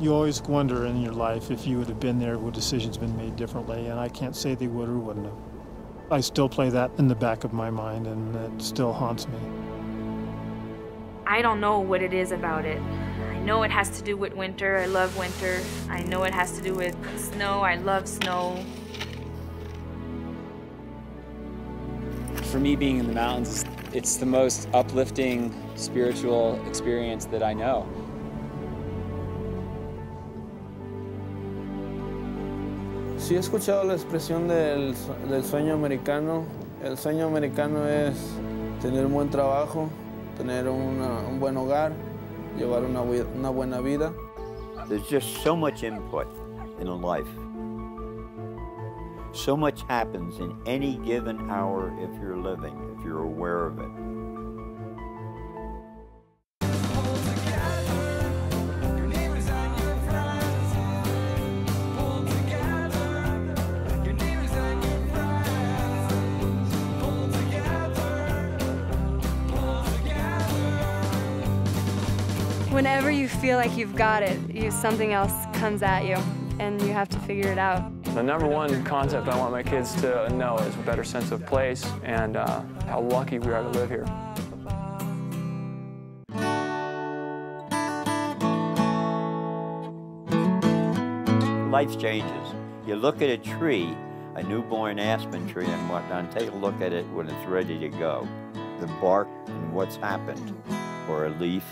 You always wonder in your life if you would have been there, would decisions been made differently, and I can't say they would or wouldn't have. I still play that in the back of my mind, and it still haunts me. I don't know what it is about it. I know it has to do with winter. I love winter. I know it has to do with snow. I love snow. For me, being in the mountains, it's the most uplifting spiritual experience that I know. Sí he escuchado la expresión del, sueño americano. El sueño americano es tener un buen trabajo, tener un buen hogar, llevar una, una buena vida. There's just so much input in a life. So much happens in any given hour if you're living, if you're aware of it. Whenever you feel like you've got it, you, something else comes at you, and you have to figure it out. The number one concept I want my kids to know is a better sense of place and uh, how lucky we are to live here. Life changes. You look at a tree, a newborn aspen tree and whatnot, take a look at it when it's ready to go. The bark and what's happened, or a leaf,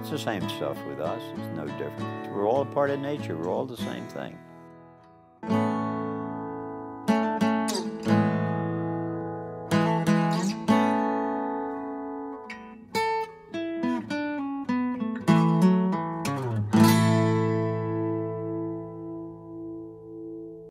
it's the same stuff with us. It's no different. We're all a part of nature. We're all the same thing.